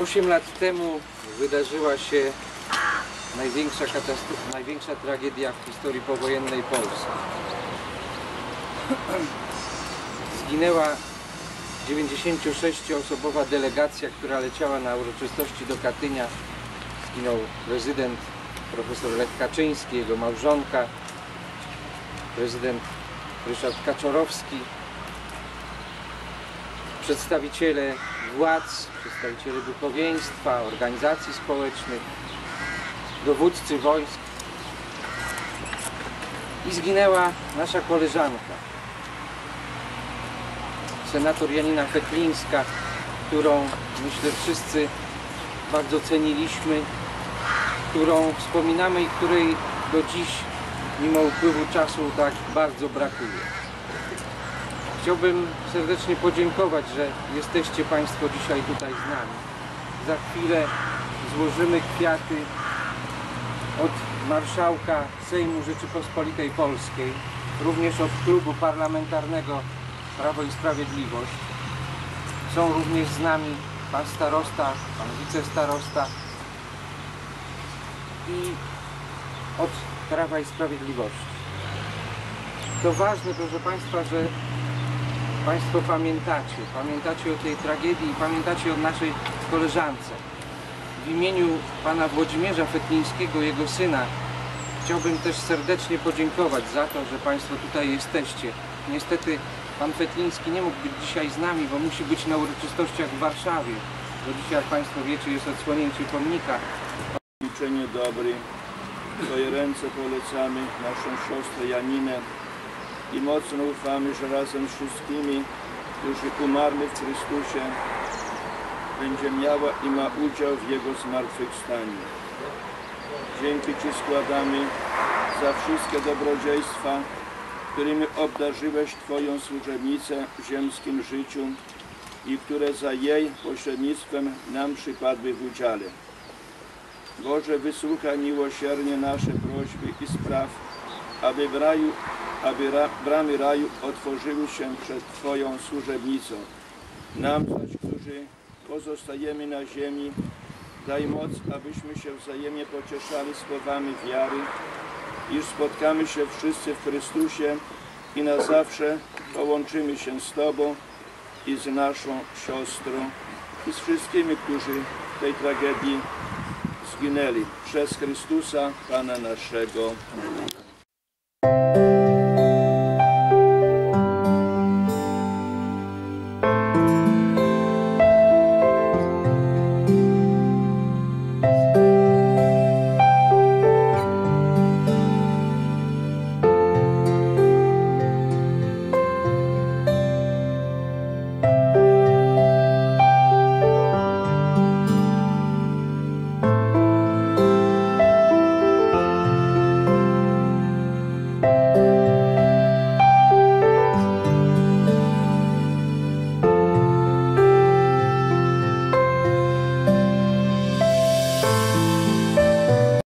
8 lat temu wydarzyła się największa, katastrofa, największa tragedia w historii powojennej Polski. Zginęła 96-osobowa delegacja, która leciała na uroczystości do Katynia. Zginął prezydent profesor Lech Kaczyński, jego małżonka, prezydent Ryszard Kaczorowski, przedstawiciele władz, przedstawiciele duchowieństwa, organizacji społecznych, dowódcy wojsk i zginęła nasza koleżanka, senator Janina Feklińska, którą myślę wszyscy bardzo ceniliśmy, którą wspominamy i której do dziś, mimo upływu czasu, tak bardzo brakuje. Chciałbym serdecznie podziękować, że jesteście Państwo dzisiaj tutaj z nami. Za chwilę złożymy kwiaty od marszałka Sejmu Rzeczypospolitej Polskiej, również od klubu parlamentarnego Prawo i Sprawiedliwość. Są również z nami pan starosta, pan wicestarosta i od Prawa i Sprawiedliwości. To ważne, proszę Państwa, że Państwo pamiętacie, pamiętacie o tej tragedii i pamiętacie o naszej koleżance. W imieniu pana Włodzimierza Fetlińskiego, jego syna, chciałbym też serdecznie podziękować za to, że Państwo tutaj jesteście. Niestety pan Fetliński nie mógł być dzisiaj z nami, bo musi być na uroczystościach w Warszawie. Bo dzisiaj, jak Państwo wiecie, jest odsłonięcie pomnika. Uczenie dobry. W Twoje ręce polecamy naszą siostrę Janinę i mocno ufamy, że razem z wszystkimi, którzy umarli w Chrystusie, będzie miała i ma udział w Jego zmartwychwstaniu. Dzięki Ci składamy za wszystkie dobrodziejstwa, którymi obdarzyłeś Twoją służebnicę w ziemskim życiu i które za jej pośrednictwem nam przypadły w udziale. Boże, wysłuchaj miłosiernie nasze prośby i spraw, aby, w raju, aby ra, bramy raju otworzyły się przed Twoją służebnicą. Nam zaś, którzy pozostajemy na ziemi, daj moc, abyśmy się wzajemnie pocieszali słowami wiary, iż spotkamy się wszyscy w Chrystusie i na zawsze połączymy się z Tobą i z naszą siostrą i z wszystkimi, którzy w tej tragedii zginęli przez Chrystusa, Pana naszego.